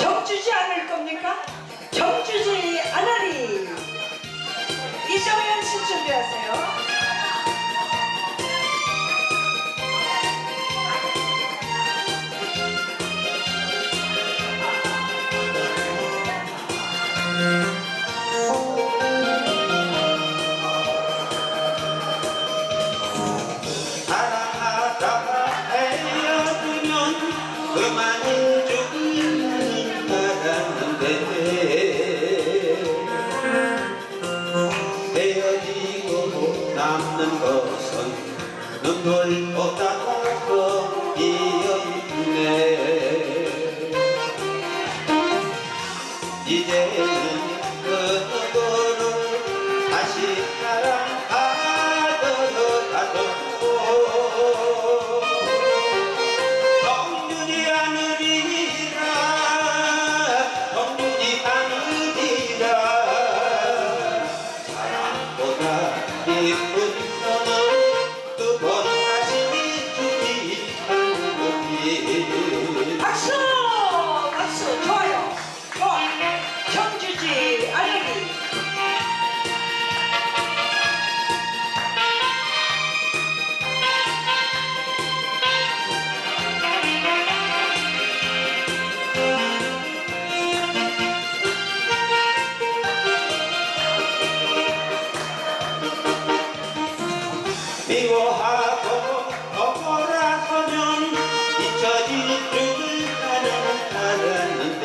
정주지 않을 겁니까? 정주지 않으리 이정현 씨 준비하세요 사랑하다가 헤어지면 그만 죽는 눈물보다 더 이어있네. 이제 미워하고 억울하서면 잊혀질 줄 나는 알았는데.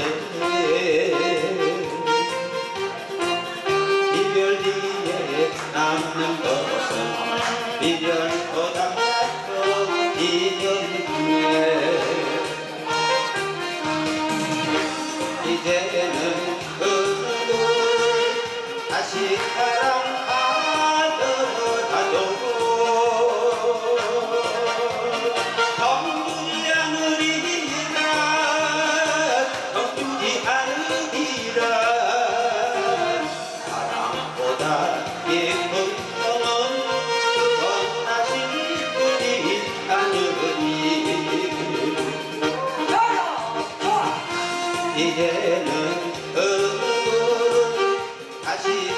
이별 뒤에 남는 것은 미련보다 더 이별이네 이제는 그 누굴 다시 사랑 이제는 그 어느 다시